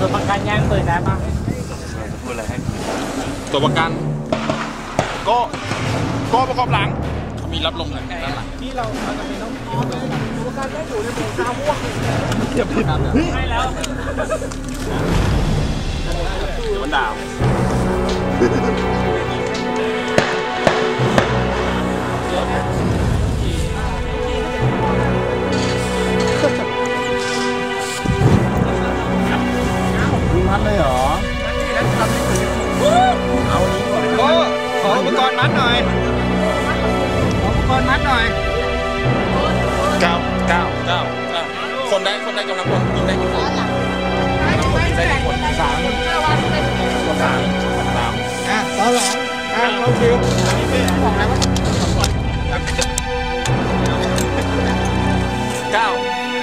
ตัวประกันแย่งปืนได้ปะพูดอะไรให้ตัวประกันก็ก็ประกอบหลังเขามีรับลมด้านหลังที่เราเราจะเป็นต้องตัวประกันได้อยู่ในหมู่ชาวม่วงไม่แล้วมันดา เลยเหรอเอานี้ก่อนก็ขออุปกรณ์มัดหน่อยขออุปกรณ์มัดหน่อยเก้าเก้าเก้าเก้าคนได้คนได้กำลังพลยิงได้กี่คนกำลังพลยิงได้กี่คนสามสามสามอะตอนหลังอะเราคิวของอะไรวะเก้า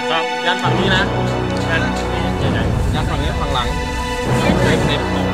ครับยันฝั่งนี้นะยันยันฝั่งนี้ฝั่งหลัง เ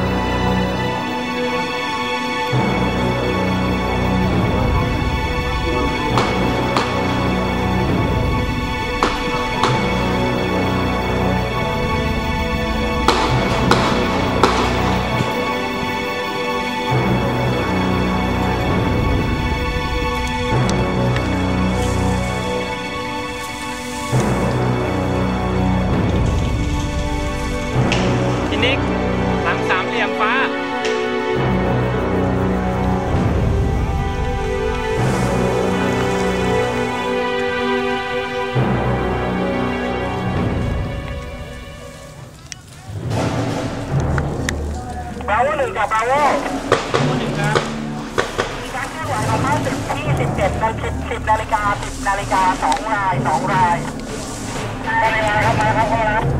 าโวหนึ่งกับบราโวมีการเคลื่อนไหวของเขาสิบที่สิบเจ็ดนาฬิกาสิบนาฬิกาสิบนาฬิกาสองรายสองรายมาเลาครับมาครับพ่อครับ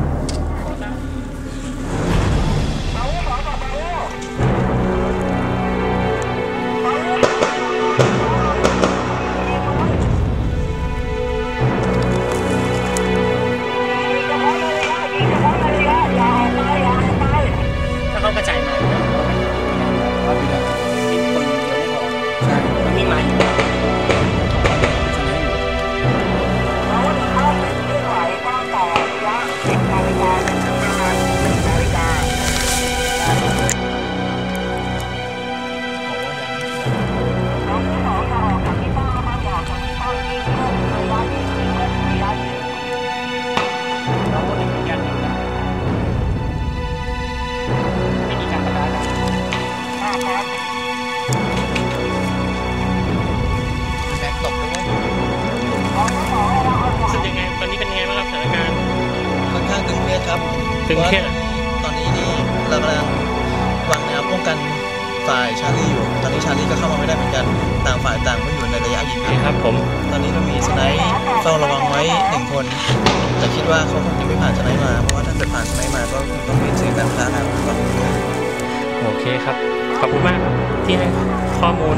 ตึงเครียดพาะว่าตอนนี้นี่เรากำลังวางแนวป้องกันฝ่ายชาลีอยู่ ตอนนี้ชาลีก็เข้ามาไม่ได้เหมือนกัน ต่างฝ่ายต่างก็อยู่ในระยะยิงโอเคครับผม ตอนนี้เรามีสไนป์เฝ้าระวังไว้หนึ่งคน แต่คิดว่าเขาคงจะไม่ผ่านสไนป์มา เพราะว่าถ้าเกิดผ่านสไนป์มาก็คงต้องมีเสียงดังคล้าแล้วก็โอเคครับ ขอบคุณมากครับที่ให้ข้อมูล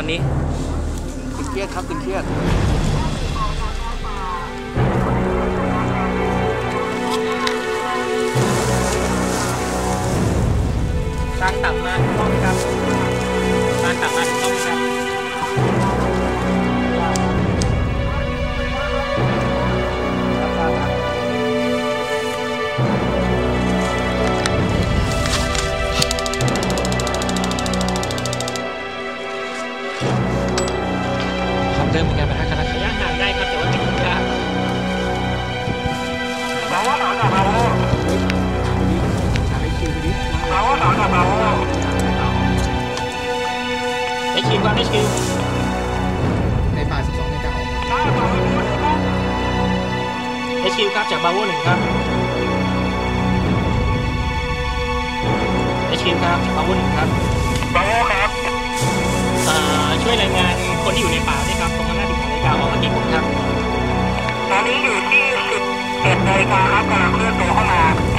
อนนี้ตึงเครียดครับตึงเครียดสร้างต่ำมาถูกต้องไหมครับสร้างต่ำมาถูกต้อง ราโวสองกับาไอคิวก่อนไอคิวในป่า12นาฬิกาออกหน้าบราโวหนึ่งครับไอคิวครับจากบาโวหนึ่งครับไอคิวครับจากบาโวหนึ่งครับบาโวครับอ่อช่วยรายงานคนที่อยู่ในป่าด้วยครับ ตรงนั้นหน้าดิบนาฬิกาออกมากี่คนครับตอนนี้อยู่ที่11นาฬิกาครับกำลังเคลื่อนตัวเข้ามา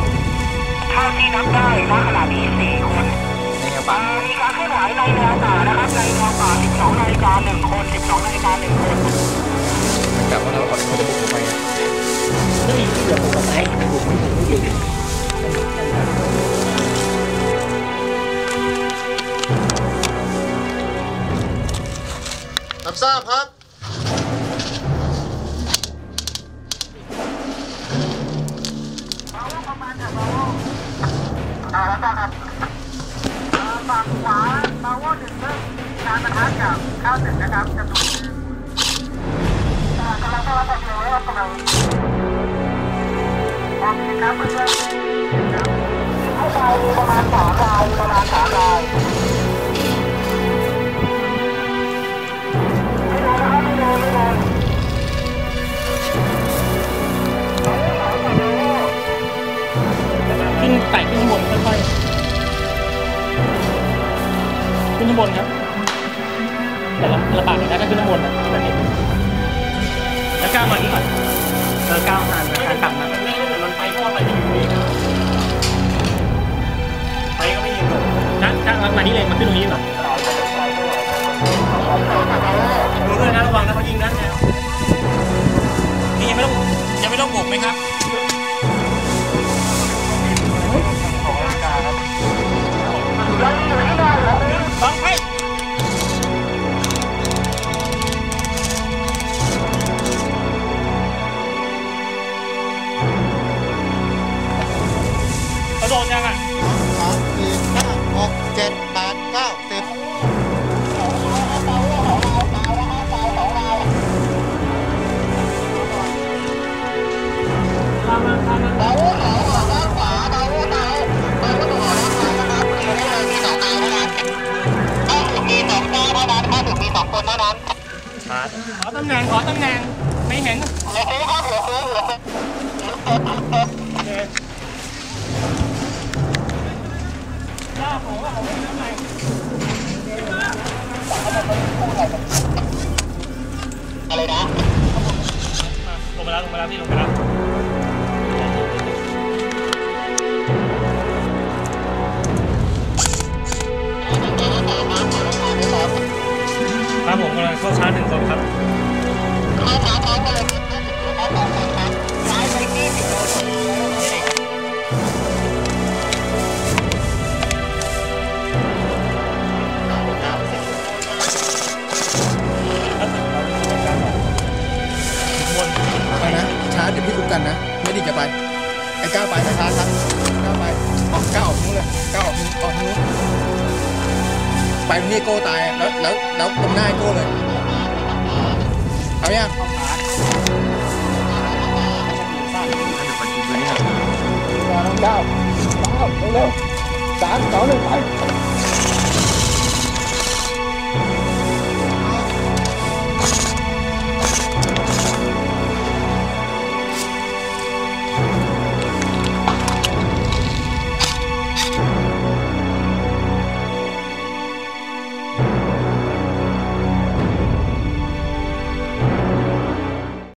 เท่าที่นับได้ณขณะนี้สี่คนมีการเคลื่อนไหวในแนวป่านะครับในแนวป่า12นาฬิกาหนึ่งคน12นาฬิกาหนึ่งคนมันกลับมว่าเราขอจะบุกไปไมเมีที่จะบุกไปบุกไม่ถึงไม่ถึงรับทราบครับเบาประมาณค่ะเบา ฝั่งขวาบาวหนึ่งเรื่องการประทะกับข้าวตึกนะครับจำนวนอ่ากำลังเข้ารับความเร็วแล้วกำลังโอเคครับเพื่อนๆครับเข้าไปประมาณสามรายประมาณสามราย ไต่ขึ้นข้างบนค่อยๆขึ้นข้างบนครับแต่ละระบาดหน่อยนะถ้าขึ้นข้างบนนะแบบนี้แล้วก้าวมาอีกก่อนเออก้าวหันหันต่ำนะมันไม่ได้เหมือนมันไปเพราะว่าไปที่อยู่นี่ไปก็ไม่ยืนลงนะก้าวมานี่เลยมาขึ้นตรงนี้ก่อนดูด้วยนะระวังนะเขายิงนะแนวนี่ยังไม่ต้องยังไม่ต้องบวกไหมครับ ขอตำแหน่งขอตำแหน่งไม่เห็นโอเคย่าผมว่าผมไม่ทำไม ครับผมกำลังเข้าชาร์จหนึ่งคนครับไปนะชาร์จเดี๋ยวพี่คุมกันนะ ไม่ดีจะไปไอ้ก้าวไปนะชาครับก้าวไปออกก้าวออกนู้นเลยก้าวออกทางออกนู้น ไปตรงนี้โก้ตายอะแล้วแล้วแล้